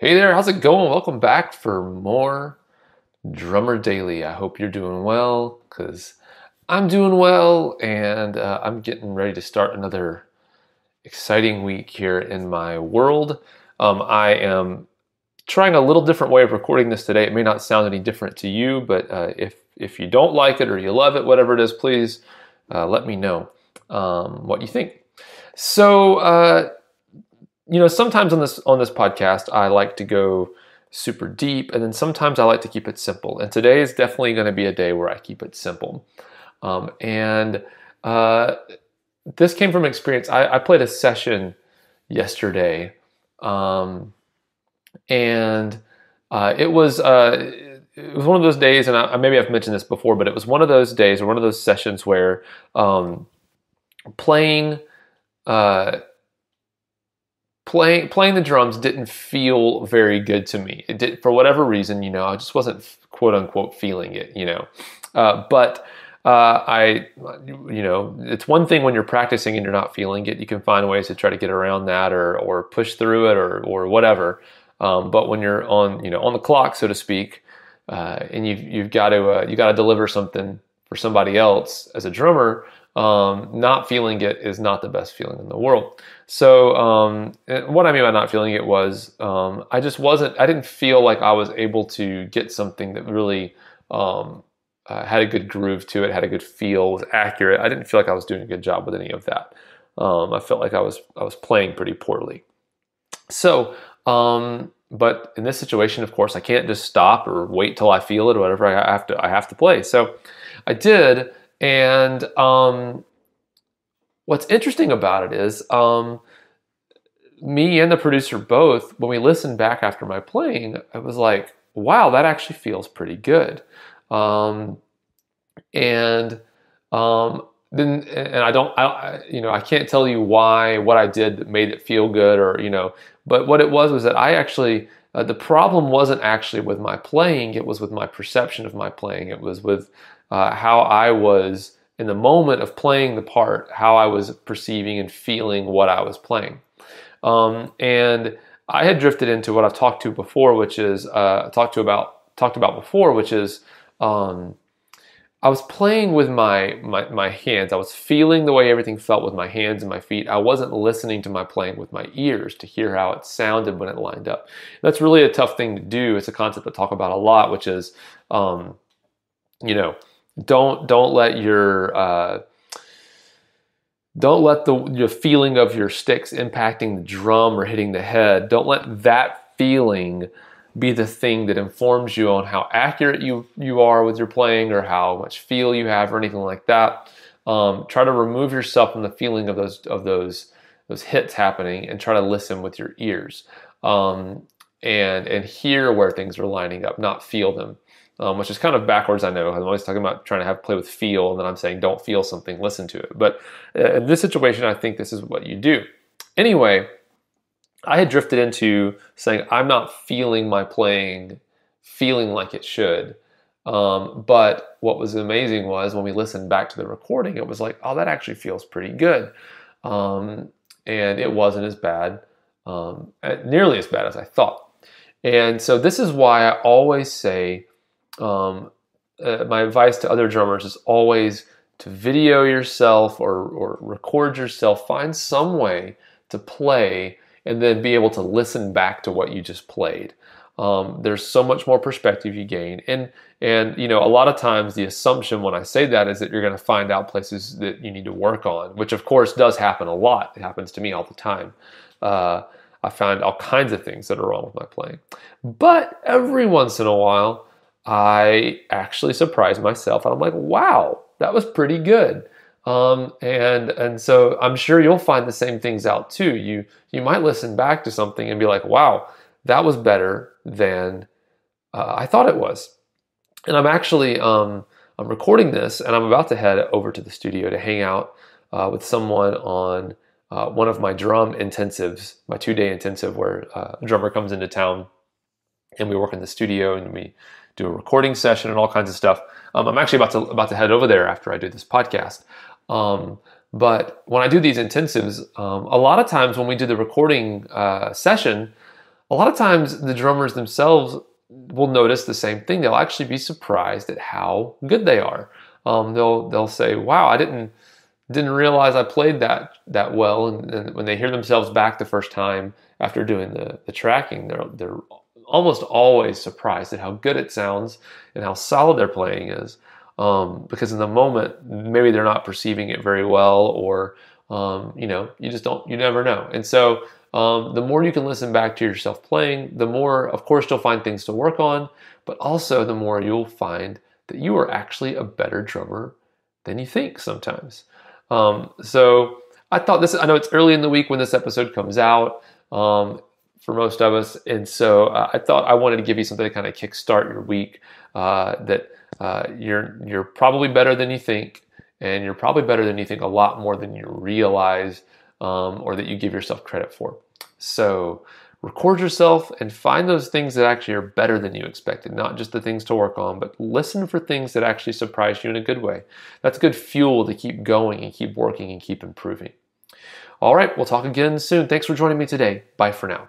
Hey there, how's it going? Welcome back for more Drummer Daily. I hope you're doing well because I'm doing well and uh, I'm getting ready to start another exciting week here in my world. Um, I am trying a little different way of recording this today. It may not sound any different to you, but uh, if, if you don't like it or you love it, whatever it is, please uh, let me know um, what you think. So, uh, you know, sometimes on this on this podcast, I like to go super deep, and then sometimes I like to keep it simple. And today is definitely going to be a day where I keep it simple. Um, and uh, this came from experience. I, I, played a session yesterday, um, and uh, it was uh, it was one of those days, and I, maybe I've mentioned this before, but it was one of those days or one of those sessions where um, playing uh, playing playing the drums didn't feel very good to me. It did for whatever reason, you know, I just wasn't quote unquote feeling it, you know. Uh, but uh, I, you know, it's one thing when you're practicing and you're not feeling it. You can find ways to try to get around that or or push through it or or whatever. Um, but when you're on, you know, on the clock, so to speak, uh, and you've you've got to uh, you got to deliver something for somebody else as a drummer um, not feeling it is not the best feeling in the world. So, um, what I mean by not feeling it was um, I just wasn't, I didn't feel like I was able to get something that really um, uh, had a good groove to it, had a good feel, was accurate. I didn't feel like I was doing a good job with any of that. Um, I felt like I was, I was playing pretty poorly. So, um, but in this situation, of course, I can't just stop or wait till I feel it or whatever. I have to, I have to play. So I did. And um, what's interesting about it is um, me and the producer both, when we listened back after my playing, I was like, wow, that actually feels pretty good. Um, and um, then, and I don't, I, you know, I can't tell you why what I did that made it feel good, or you know, but what it was was that I actually uh, the problem wasn't actually with my playing; it was with my perception of my playing. It was with uh, how I was in the moment of playing the part, how I was perceiving and feeling what I was playing. Um, and I had drifted into what I've talked to before, which is uh, talked to about talked about before, which is um, I was playing with my, my my hands. I was feeling the way everything felt with my hands and my feet. I wasn't listening to my playing with my ears to hear how it sounded when it lined up. That's really a tough thing to do. It's a concept I talk about a lot, which is um, you know don't don't let your uh, don't let the the feeling of your sticks impacting the drum or hitting the head. Don't let that feeling be the thing that informs you on how accurate you you are with your playing or how much feel you have or anything like that. Um, try to remove yourself from the feeling of those of those those hits happening and try to listen with your ears um, and and hear where things are lining up, not feel them um, which is kind of backwards. I know I'm always talking about trying to have play with feel, and then I'm saying don't feel something, listen to it. But uh, in this situation, I think this is what you do. Anyway, I had drifted into saying I'm not feeling my playing, feeling like it should. Um, but what was amazing was when we listened back to the recording, it was like, oh, that actually feels pretty good. Um, and it wasn't as bad, um, nearly as bad as I thought. And so this is why I always say uh, my advice to other drummers is always to video yourself or, or record yourself. Find some way to play and then be able to listen back to what you just played. Um, there's so much more perspective you gain, and and you know a lot of times the assumption when I say that is that you're going to find out places that you need to work on, which of course does happen a lot. It happens to me all the time. Uh, I find all kinds of things that are wrong with my playing, but every once in a while I actually surprise myself. And I'm like, wow, that was pretty good. Um, and and so I'm sure you'll find the same things out too. You you might listen back to something and be like, wow, that was better than uh, I thought it was. And I'm actually um, I'm recording this, and I'm about to head over to the studio to hang out uh, with someone on uh, one of my drum intensives, my two day intensive, where uh, a drummer comes into town, and we work in the studio and we do a recording session and all kinds of stuff. Um, I'm actually about to about to head over there after I do this podcast. Um, but when I do these intensives, um, a lot of times when we do the recording uh, session, a lot of times the drummers themselves will notice the same thing. They'll actually be surprised at how good they are. Um, they'll they'll say, "Wow, I didn't didn't realize I played that that well." And, and, when they hear themselves back the first time after doing the the tracking, they're they're almost always surprised at how good it sounds and how solid their playing is. Um, because in the moment, maybe they're not perceiving it very well, or um, you know, you just don't, you never know. And so, um, the more you can listen back to yourself playing, the more, of course, you'll find things to work on, but also the more you'll find that you are actually a better drummer than you think sometimes. Um, so, I thought this, I know it's early in the week when this episode comes out. Um, for most of us. And so uh, I thought I wanted to give you something to kind of kickstart your week uh, that uh, you're you're probably better than you think, and you're probably better than you think a lot more than you realize um, or that you give yourself credit for. So record yourself and find those things that actually are better than you expected, not just the things to work on, but listen for things that actually surprise you in a good way. That's good fuel to keep going and keep working and keep improving. All right, we'll talk again soon. Thanks for joining me today. Bye for now.